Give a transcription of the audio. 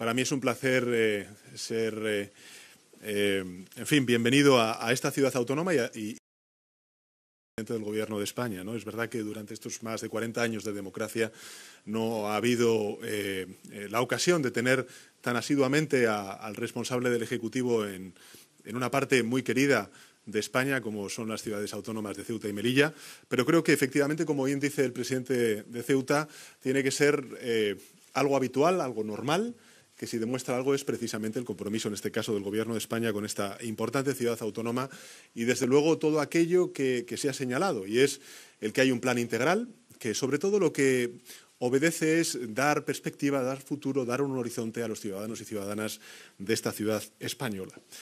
Para mí es un placer eh, ser, eh, eh, en fin, bienvenido a, esta ciudad autónoma y, a, y del Gobierno de España. ¿no? Es verdad que durante estos más de 40 años de democracia no ha habido la ocasión de tener tan asiduamente al responsable del Ejecutivo en, en una parte muy querida de España, como son las ciudades autónomas de Ceuta y Melilla, pero creo que efectivamente, como bien dice el presidente de Ceuta, tiene que ser algo habitual, algo normal, que si demuestra algo es precisamente el compromiso, en este caso, del Gobierno de España con esta importante ciudad autónoma y, desde luego, todo aquello que, se ha señalado, y es el que hay un plan integral, que sobre todo lo que obedece es dar perspectiva, dar futuro, dar un horizonte a los ciudadanos y ciudadanas de esta ciudad española.